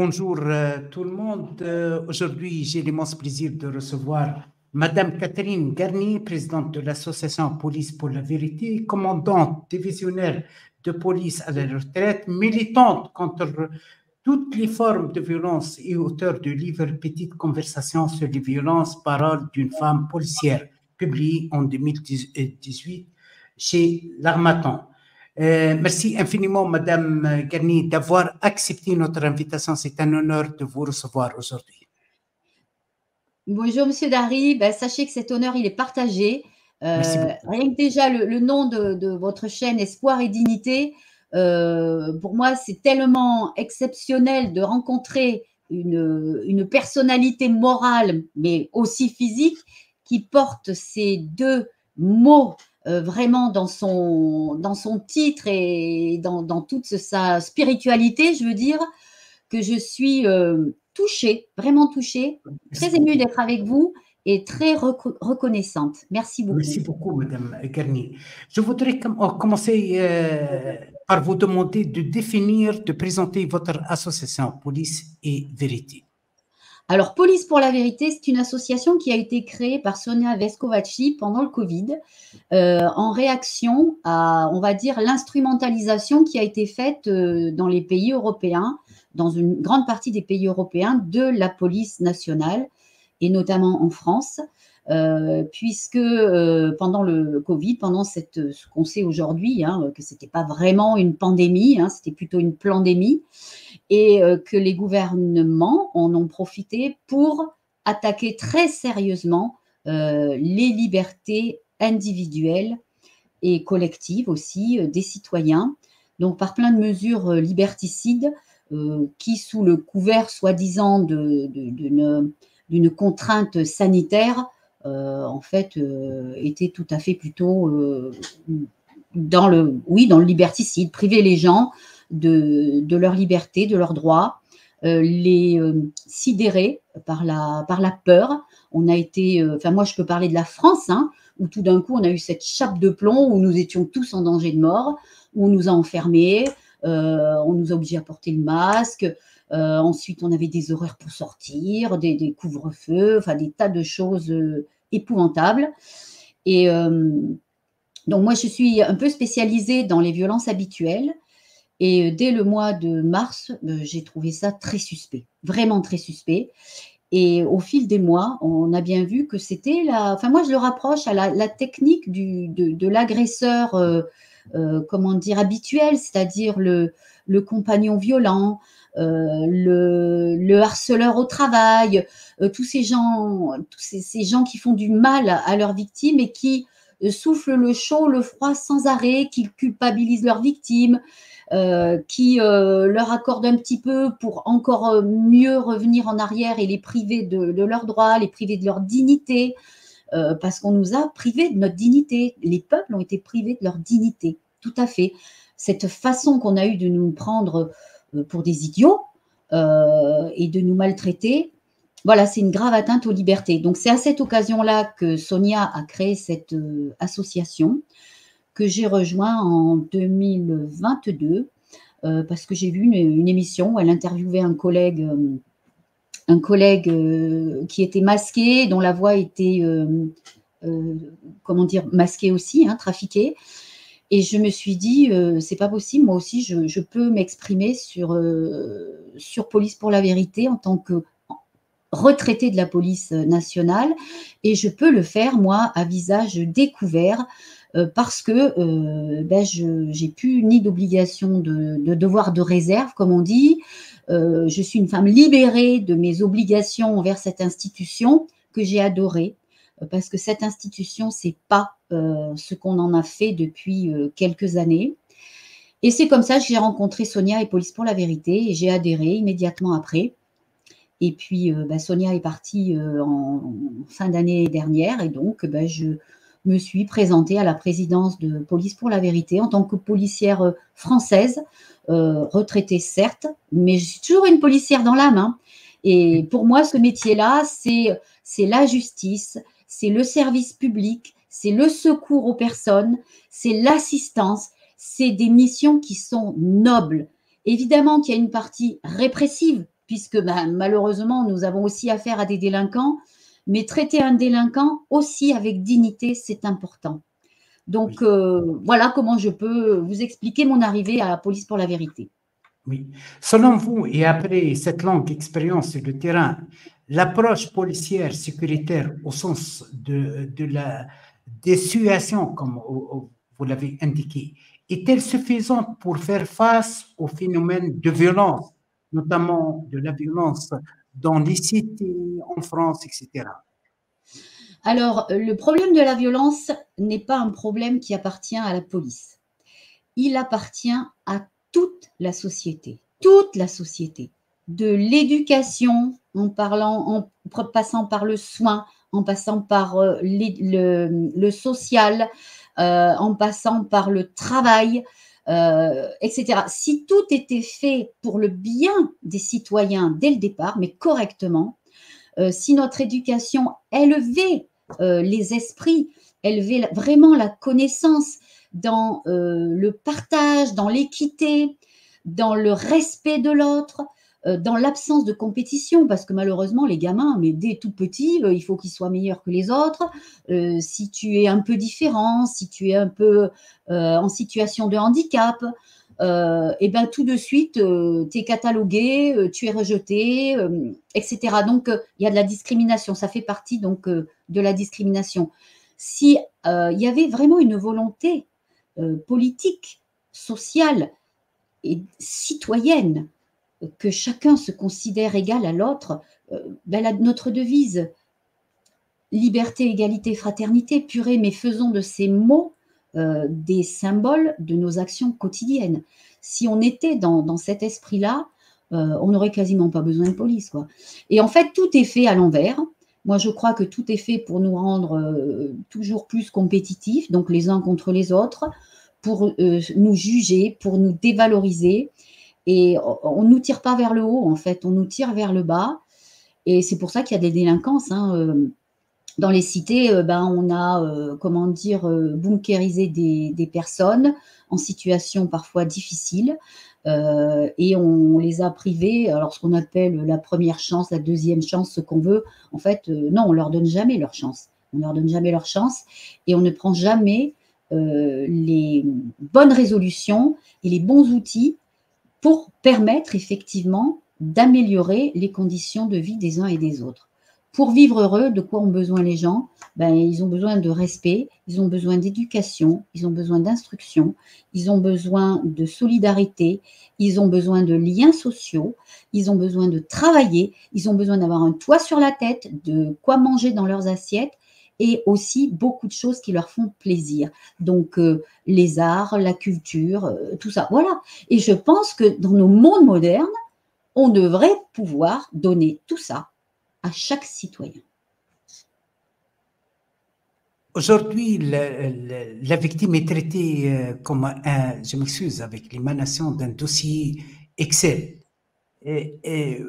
Bonjour euh, tout le monde. Euh, Aujourd'hui, j'ai l'immense plaisir de recevoir Madame Catherine Garnier, présidente de l'association Police pour la vérité, commandante divisionnaire de police à la retraite, militante contre toutes les formes de violence et auteur du livre Petite conversation sur les violences, paroles d'une femme policière, publié en 2018 chez l'Armatan. Euh, merci infiniment, Madame Garnier, d'avoir accepté notre invitation. C'est un honneur de vous recevoir aujourd'hui. Bonjour, Monsieur Dari. Ben, sachez que cet honneur, il est partagé. Euh, rien que déjà le, nom de, votre chaîne Espoir et Dignité, euh, pour moi, c'est tellement exceptionnel de rencontrer une, une, personnalité morale, mais aussi physique, qui porte ces deux mots euh, vraiment dans son, dans son titre et dans, dans, toute sa spiritualité, je veux dire, que je suis euh, touchée, vraiment touchée, très émue d'être avec vous et très reconnaissante. Merci beaucoup. Merci beaucoup, Madame Garnier. Je voudrais oh, commencer euh, par vous demander de définir, de présenter votre association Police et Vérité. Alors, Police pour la vérité, c'est une association qui a été créée par Sonia Vescovaci pendant le Covid, euh, en réaction à, on va dire, l'instrumentalisation qui a été faite euh, dans les pays européens, dans une grande partie des pays européens, de la police nationale, et notamment en France. Euh, puisque euh, pendant le Covid, pendant cette, ce qu'on sait aujourd'hui, hein, que ce n'était pas vraiment une pandémie, hein, c'était plutôt une pandémie, et euh, que les gouvernements en ont profité pour attaquer très sérieusement les libertés individuelles et collectives aussi des citoyens, donc par plein de mesures liberticides qui, sous le couvert soi-disant d'une contrainte sanitaire, euh, en fait, euh, étaient tout à fait plutôt euh, dans le, oui, dans le liberticide, priver les gens de, leur liberté, de leurs droits, les sidérer par la, par la peur. On a été, enfin moi je peux parler de la France, hein, où tout d'un coup on a eu cette chape de plomb où nous étions tous en danger de mort, où on nous a enfermés, on nous a obligés à porter le masque. Ensuite, on avait des horaires pour sortir, des, couvre-feux, enfin des tas de choses épouvantable. Et euh, donc moi, je suis un peu spécialisée dans les violences habituelles. Et euh, dès le mois de mars, euh, j'ai trouvé ça très suspect, vraiment très suspect. Et au fil des mois, on a bien vu que c'était la. Enfin, moi, je le rapproche à la, technique du, de, l'agresseur, comment dire, habituel, c'est-à-dire le, le compagnon violent, euh, le, le, harceleur au travail, euh, tous ces gens, ces, gens qui font du mal à, leurs victimes et qui euh, soufflent le chaud, le froid sans arrêt, qui culpabilisent leurs victimes, qui leur accordent un petit peu pour encore mieux revenir en arrière et les priver de, leurs droits, les priver de leur dignité, parce qu'on nous a privés de notre dignité. Les peuples ont été privés de leur dignité, tout à fait. Cette façon qu'on a eu de nous prendre euh, pour des idiots euh, et de nous maltraiter, voilà, c'est une grave atteinte aux libertés. Donc c'est à cette occasion-là que Sonia a créé cette euh, association que j'ai rejoint en 2022 parce que j'ai vu une, émission où elle interviewait un collègue, un collègue qui était masqué, dont la voix était, comment dire, masquée aussi, hein, trafiquée. Et je me suis dit, euh, c'est pas possible, moi aussi, je, peux m'exprimer sur, euh, sur Police pour la vérité en tant que retraité de la police nationale et je peux le faire moi à visage découvert euh, parce que ben, je j'ai plus ni d'obligation de, de, devoir de réserve comme on dit. Je suis une femme libérée de mes obligations envers cette institution que j'ai adorée parce que cette institution c'est pas ce qu'on en a fait depuis euh, quelques années. Et c'est comme ça que j'ai rencontré Sonia et Police pour la vérité et j'ai adhéré immédiatement après. Et puis euh, bah, Sonia est partie en, fin d'année dernière et donc bah, je me suis présentée à la présidence de Police pour la vérité en tant que policière française, retraitée certes, mais je suis toujours une policière dans l'âme. Hein. Et pour moi, ce métier-là, c'est la justice, c'est le service public, c'est le secours aux personnes, c'est l'assistance, c'est des missions qui sont nobles. Évidemment qu'il y a une partie répressive, puisque ben, malheureusement, nous avons aussi affaire à des délinquants, mais traiter un délinquant aussi avec dignité, c'est important. Donc euh, voilà comment je peux vous expliquer mon arrivée à la police pour la vérité. Oui. Selon vous, et après cette longue expérience sur le terrain, l'approche policière sécuritaire au sens de, de la dissuasion, comme vous l'avez indiqué, est-elle suffisante pour faire face au phénomène de violence, notamment de la violence dans les cités, en France, etc. Alors, le problème de la violence n'est pas un problème qui appartient à la police. Il appartient à toute la société, toute la société, de l'éducation, en en passant par le soin, en passant par euh, le, social, euh, en passant par le travail, euh, etc. Si tout était fait pour le bien des citoyens dès le départ, mais correctement, si notre éducation élevait les esprits, élevait vraiment la connaissance dans le partage, dans l'équité, dans le respect de l'autre, dans l'absence de compétition, parce que malheureusement, les gamins, mais dès tout petit, euh, il faut qu'ils soient meilleurs que les autres. Euh, si tu es un peu différent, si tu es un peu en situation de handicap, et eh ben tout de suite, tu es catalogué, tu es rejeté, etc. Donc, il y a de la discrimination, ça fait partie donc de la discrimination. Si il y avait vraiment une volonté politique, sociale et citoyenne que chacun se considère égal à l'autre, euh, ben, notre devise liberté, égalité, fraternité, purée, mais faisons de ces mots euh, des symboles de nos actions quotidiennes. Si on était dans, cet esprit-là, euh, on n'aurait quasiment pas besoin de police. Quoi. Et en fait, tout est fait à l'envers. Moi, je crois que tout est fait pour nous rendre toujours plus compétitifs, donc les uns contre les autres, pour nous juger, pour nous dévaloriser. Et on ne nous tire pas vers le haut, en fait, on nous tire vers le bas. Et c'est pour ça qu'il y a des délinquances. Hein, euh, dans les cités, euh, ben, on a, euh, comment dire, bunkérisé des, personnes en situation parfois difficile et on les a privées, alors ce qu'on appelle la première chance, la deuxième chance, ce qu'on veut. En fait, non, on leur donne jamais leur chance. On leur donne jamais leur chance et on ne prend jamais les bonnes résolutions et les bons outils pour permettre effectivement d'améliorer les conditions de vie des uns et des autres. Pour vivre heureux, de quoi ont besoin les gens? Ben, Ils ont besoin de respect, ils ont besoin d'éducation, ils ont besoin d'instruction, ils ont besoin de solidarité, ils ont besoin de liens sociaux, ils ont besoin de travailler, ils ont besoin d'avoir un toit sur la tête, de quoi manger dans leurs assiettes, et aussi beaucoup de choses qui leur font plaisir. Donc, euh, les arts, la culture, euh, tout ça. Voilà. Et je pense que dans nos mondes modernes, on devrait pouvoir donner tout ça à chaque citoyen. Aujourd'hui, la, victime est traitée euh, comme un, je m'excuse, avec l'émanation d'un dossier Excel. et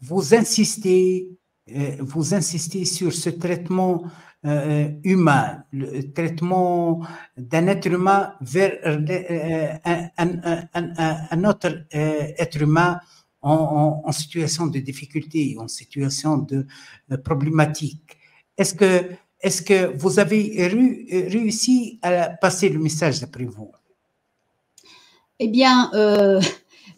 vous insistez, vous insistez sur ce traitement euh, humain, le traitement d'un être humain vers euh, un, autre euh, être humain en, situation de difficulté, en situation de problématique. Est-ce que, est que vous avez réussi à passer le message d'après vous? Eh bien,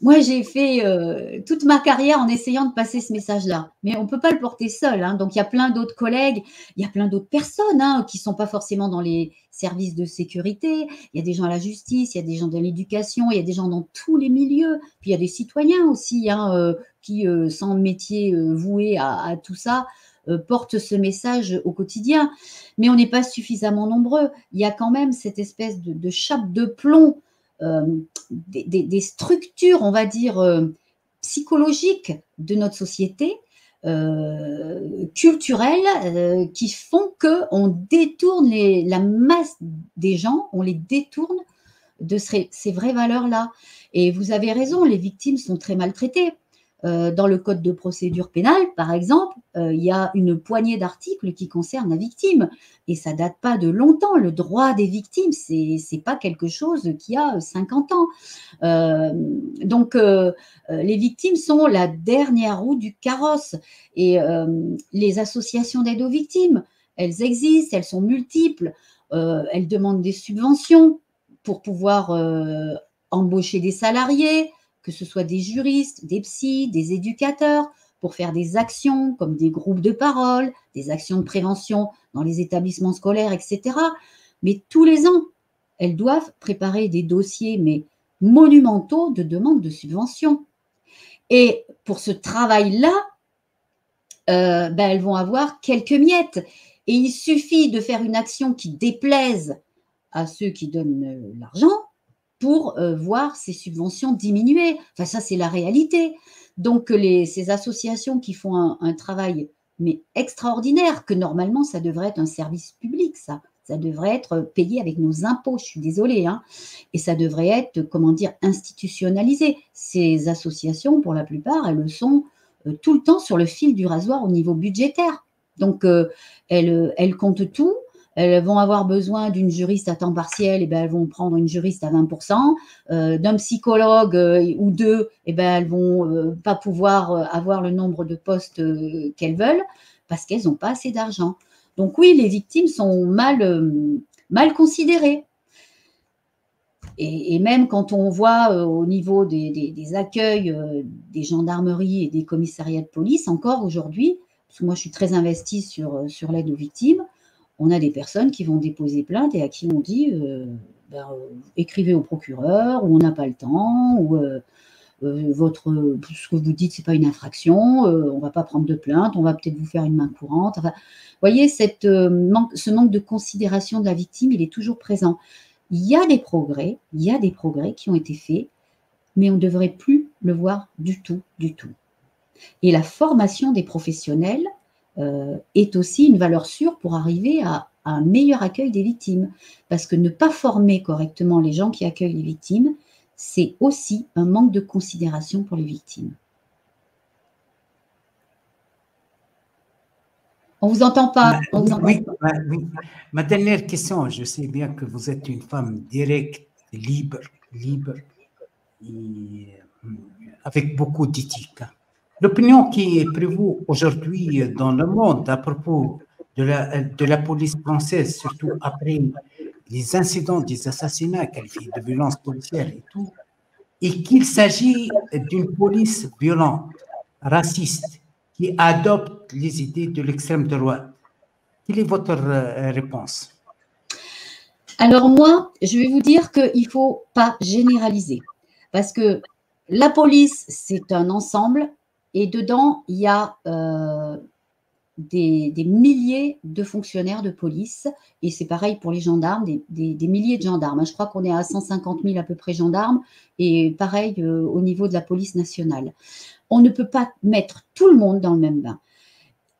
moi, j'ai fait euh, toute ma carrière en essayant de passer ce message-là. Mais on ne peut pas le porter seul. Hein. Donc, il y a plein d'autres collègues, il y a plein d'autres personnes hein, qui ne sont pas forcément dans les services de sécurité. Il y a des gens à la justice, il y a des gens dans l'éducation, il y a des gens dans tous les milieux. Puis, il y a des citoyens aussi hein, euh, qui, euh, sans métier voué à, tout ça, portent ce message au quotidien. Mais on n'est pas suffisamment nombreux. Il y a quand même cette espèce de chape de plomb euh, des, structures, on va dire, euh, psychologiques de notre société, euh, culturelles, qui font qu'on détourne la masse des gens, on les détourne de ces, vraies valeurs-là. Et vous avez raison, les victimes sont très maltraitées. Euh, dans le code de procédure pénale, par exemple, euh, il y a une poignée d'articles qui concernent la victime. Et ça date pas de longtemps. Le droit des victimes, c'est n'est pas quelque chose qui a 50 ans. Euh, donc, les victimes sont la dernière roue du carrosse. Et les associations d'aide aux victimes, elles existent, elles sont multiples. elles demandent des subventions pour pouvoir embaucher des salariés, que ce soit des juristes, des psys, des éducateurs, pour faire des actions comme des groupes de parole, des actions de prévention dans les établissements scolaires, etc. Mais tous les ans, elles doivent préparer des dossiers, mais monumentaux de demande de subvention. Et pour ce travail-là, euh, ben, elles vont avoir quelques miettes. Et il suffit de faire une action qui déplaise à ceux qui donnent euh, l'argent pour euh, voir ces subventions diminuer. Enfin, ça, c'est la réalité. Donc, les, ces associations qui font un, travail extraordinaire, que normalement, ça devrait être un service public, ça. Ça devrait être payé avec nos impôts, je suis désolée. Hein. Et ça devrait être, comment dire, institutionnalisé. Ces associations, pour la plupart, elles le sont euh, tout le temps sur le fil du rasoir au niveau budgétaire. Donc, euh, elles comptent tout elles vont avoir besoin d'une juriste à temps partiel, et ben elles vont prendre une juriste à 20%, euh, d'un psychologue euh, ou deux, et ben elles vont euh, pas pouvoir avoir le nombre de postes qu'elles veulent parce qu'elles n'ont pas assez d'argent. Donc oui, les victimes sont mal, mal considérées. Et, même quand on voit au niveau des, des accueils des gendarmeries et des commissariats de police, encore aujourd'hui, parce que moi je suis très investie sur, sur l'aide aux victimes, on a des personnes qui vont déposer plainte et à qui on dit euh, ben, euh, écrivez au procureur, ou on n'a pas le temps, ou euh, votre, ce que vous dites, ce n'est pas une infraction, on ne va pas prendre de plainte, on va peut-être vous faire une main courante. vous voyez, cette, ce manque de considération de la victime, il est toujours présent. Il y a des progrès, il y a des progrès qui ont été faits, mais on ne devrait plus le voir du tout, du tout. Et la formation des professionnels, est aussi une valeur sûre pour arriver à, un meilleur accueil des victimes. Parce que ne pas former correctement les gens qui accueillent les victimes, c'est aussi un manque de considération pour les victimes. On ne vous entend pas. oui, Ma dernière question, je sais bien que vous êtes une femme directe, libre, libre, avec beaucoup d'éthique. L'opinion qui est prévue aujourd'hui dans le monde à propos de la, de la police française, surtout après les incidents des assassinats qualifiés de violence policière et tout, et qu'il s'agit d'une police violente, raciste, qui adopte les idées de l'extrême droite. Quelle est votre euh, réponse? Alors moi, je vais vous dire qu'il ne faut pas généraliser, parce que la police, c'est un ensemble et dedans, il y a euh, des, milliers de fonctionnaires de police. Et c'est pareil pour les gendarmes, des, milliers de gendarmes. Je crois qu'on est à 150 000 à peu près gendarmes. Et pareil euh, au niveau de la police nationale. On ne peut pas mettre tout le monde dans le même bain.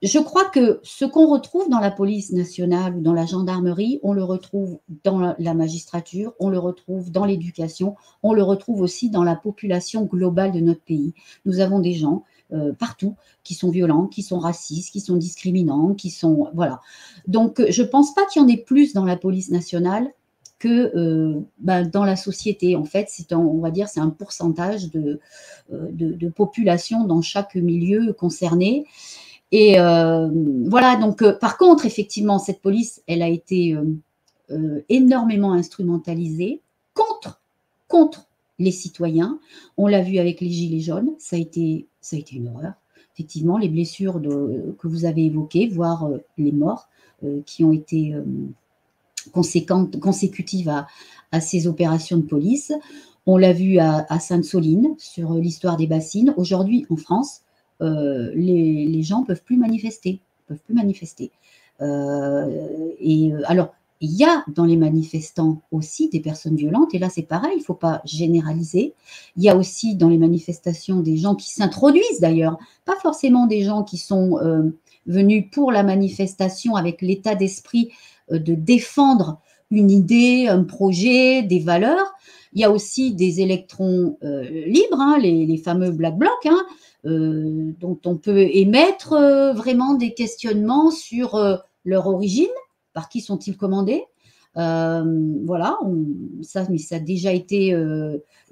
Je crois que ce qu'on retrouve dans la police nationale ou dans la gendarmerie, on le retrouve dans la magistrature, on le retrouve dans l'éducation, on le retrouve aussi dans la population globale de notre pays. Nous avons des gens euh, partout, qui sont violents, qui sont racistes, qui sont discriminants, qui sont voilà. Donc je pense pas qu'il y en ait plus dans la police nationale que euh, ben, dans la société. En fait, c'est on va dire c'est un pourcentage de, euh, de, population dans chaque milieu concerné. Et voilà, donc par contre, effectivement, cette police, elle a été énormément instrumentalisée contre, contre les citoyens. On l'a vu avec les Gilets jaunes, ça a été, ça a été une horreur. Effectivement, les blessures que vous avez évoquées, voire euh, les morts euh, qui ont été euh, consécutives à, ces opérations de police. On l'a vu à, Sainte-Soline sur l'histoire des bassines. Aujourd'hui, en France, les, gens peuvent plus manifester, peuvent plus manifester. et alors, il y a dans les manifestants aussi des personnes violentes, et là c'est pareil, il ne faut pas généraliser. Il y a aussi dans les manifestations des gens qui s'introduisent d'ailleurs, pas forcément des gens qui sont euh, venus pour la manifestation avec l'état d'esprit euh, de défendre une idée, un projet, des valeurs. Il y a aussi des électrons euh, libres, hein, les, fameux black blocs, hein, euh, dont on peut émettre euh, vraiment des questionnements sur leur origine, par qui sont-ils commandés. voilà, ça, a déjà été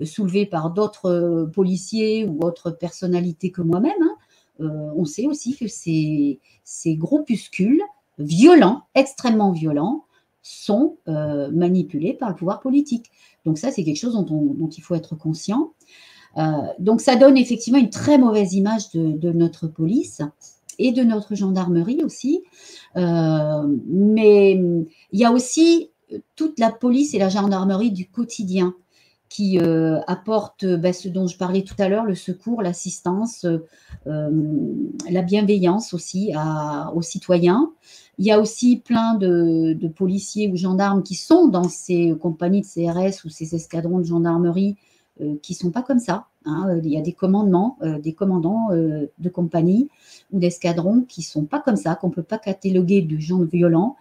soulevé par d'autres policiers ou autres personnalités que moi-même. Hein. on sait aussi que ces, groupuscules violents, extrêmement violents, sont euh, manipulés par le pouvoir politique. Donc ça, c'est quelque chose dont, il faut être conscient. Euh, donc ça donne effectivement une très mauvaise image de, notre police et de notre gendarmerie aussi. Euh, mais il y a aussi toute la police et la gendarmerie du quotidien qui apportent bah, ce dont je parlais tout à l'heure, le secours, l'assistance, la bienveillance aussi aux citoyens. Il y a aussi plein de, policiers ou gendarmes qui sont dans ces compagnies de CRS ou ces escadrons de gendarmerie euh, qui ne sont pas comme ça. Hein. Il y a des commandements, euh, des commandants euh, de compagnie ou d'escadrons qui sont pas comme ça, qu'on peut pas cataloguer de gens violents,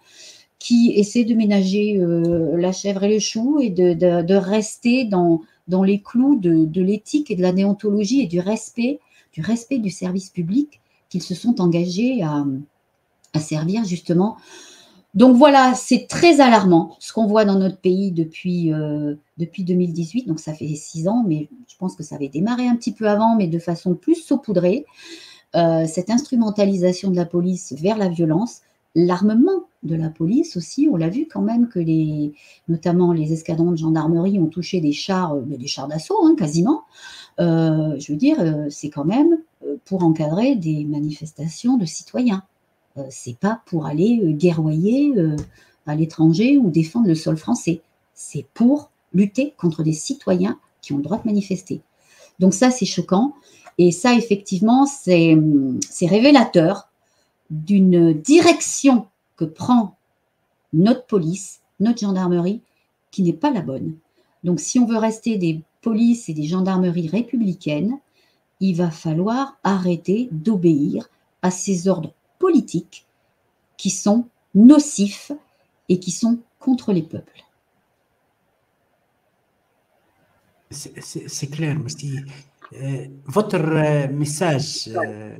qui essaient de ménager la chèvre et le chou et de, rester dans, les clous de, l'éthique et de la déontologie et du respect, du respect du service public qu'ils se sont engagés à servir justement. Donc voilà, c'est très alarmant ce qu'on voit dans notre pays depuis, euh, depuis 2018. Donc ça fait six ans, mais je pense que ça avait démarré un petit peu avant, mais de façon plus saupoudrée. Euh, cette instrumentalisation de la police vers la violence, l'armement de la police aussi. On l'a vu quand même que les, notamment les escadrons de gendarmerie ont touché des chars, euh, des chars d'assaut hein, quasiment. je veux dire, c'est quand même pour encadrer des manifestations de citoyens. Euh, c'est pas pour aller euh, guerroyer euh, à l'étranger ou défendre le sol français. C'est pour lutter contre des citoyens qui ont le droit de manifester. Donc ça, c'est choquant. Et ça, effectivement, c'est révélateur d'une direction que prend notre police, notre gendarmerie, qui n'est pas la bonne. Donc si on veut rester des polices et des gendarmeries républicaines, il va falloir arrêter d'obéir à ces ordres politiques qui sont nocifs et qui sont contre les peuples. C'est clair, merci. Euh, votre euh, message, euh,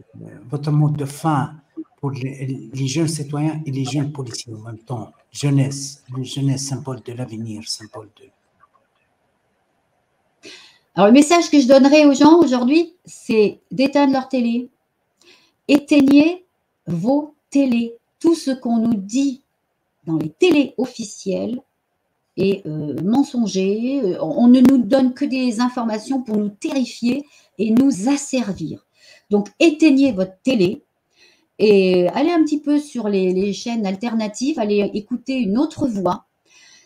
votre mot de fin pour les, jeunes citoyens et les jeunes policiers en même temps, jeunesse, jeunesse, symbole de l'avenir, symbole de... Alors le message que je donnerai aux gens aujourd'hui, c'est d'éteindre leur télé. Éteignez vos télés. Tout ce qu'on nous dit dans les télés officielles est euh, mensonger. Euh, on ne nous donne que des informations pour nous terrifier et nous asservir. Donc éteignez votre télé et allez un petit peu sur les, les chaînes alternatives, allez écouter une autre voix.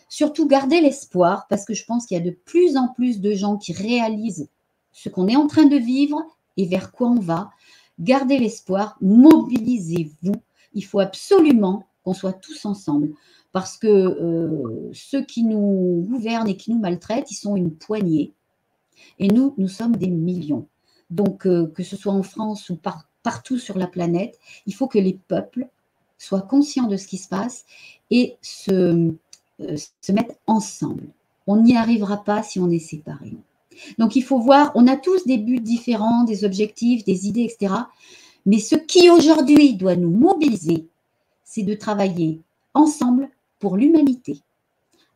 Surtout gardez l'espoir parce que je pense qu'il y a de plus en plus de gens qui réalisent ce qu'on est en train de vivre et vers quoi on va. Gardez l'espoir, mobilisez-vous. Il faut absolument qu'on soit tous ensemble parce que euh, ceux qui nous gouvernent et qui nous maltraitent, ils sont une poignée. Et nous, nous sommes des millions. Donc, euh, que ce soit en France ou partout sur la planète, il faut que les peuples soient conscients de ce qui se passe et se, euh, se mettent ensemble. On n'y arrivera pas si on est séparés. Donc il faut voir, on a tous des buts différents, des objectifs, des idées, etc. Mais ce qui aujourd'hui doit nous mobiliser, c'est de travailler ensemble pour l'humanité.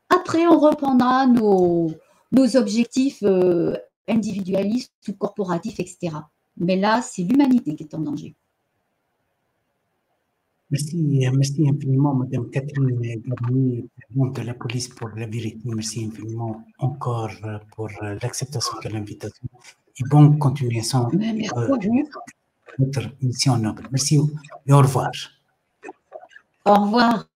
Après, on reprendra nos, objectifs euh, individualistes ou corporatifs, etc. Mais là, c'est l'humanité qui est en danger. Merci, merci infiniment, Madame Catherine Garnier, présidente de la police pour la vérité. Merci infiniment encore pour l'acceptation de l'invitation et bonne continuation de notre mission noble. Merci et au revoir. Au revoir.